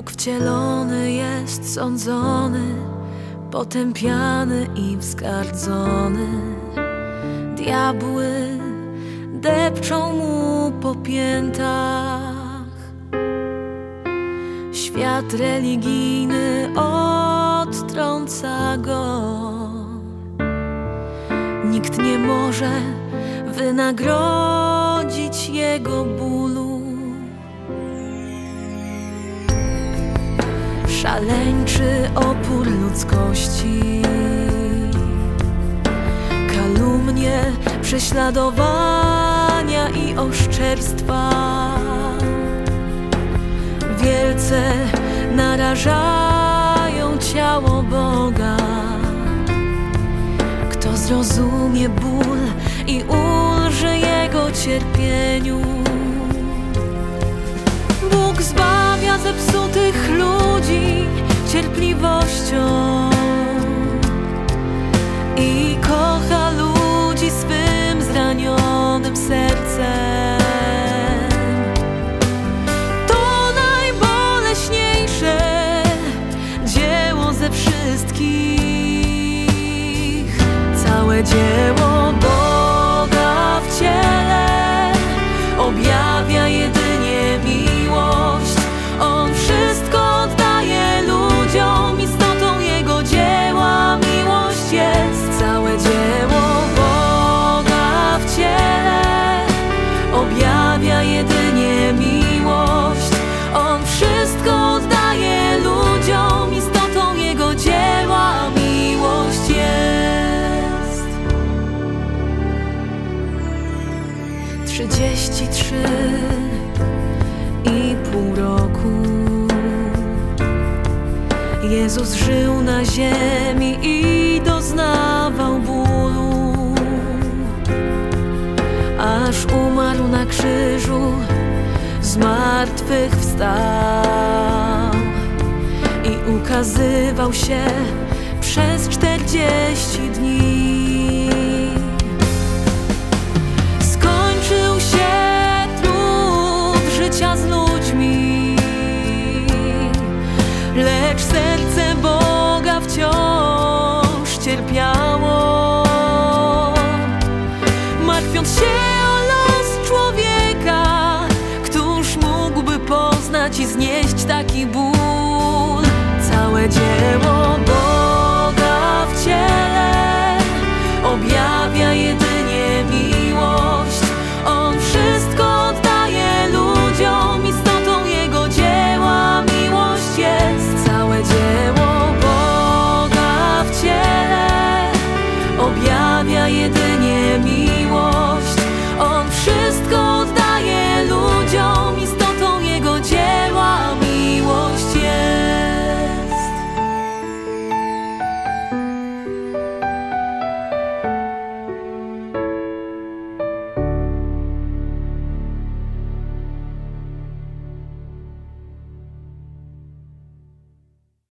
Bóg wcielony jest sądzony, potępiany i wzgardzony. Diabły depczą mu po piętach. Świat religijny odtrąca go. Nikt nie może wynagrodzić jego bólu. Szaleńczy opór ludzkości. Kalumnie, prześladowania i oszczerstwa. Wielce narażają ciało Boga. Kto zrozumie ból i ulży Jego cierpieniu? Bóg zbawia zepsutych ludzi cierpliwością i kocha ludzi swym zranionym sercem. To najboleśniejsze dzieło ze wszystkich, całe dzieło 33 i pół roku. Jezus żył na ziemi i doznawał bólu. Aż umarł na krzyżu, z martwych wstał I ukazywał się przez 40 dni. ci znieść taki ból. Całe dzieło Boga w ciele Objawia jedynie miłość. On wszystko oddaje ludziom Istotą Jego dzieła miłość jest. Całe dzieło Boga w ciele Objawia jedynie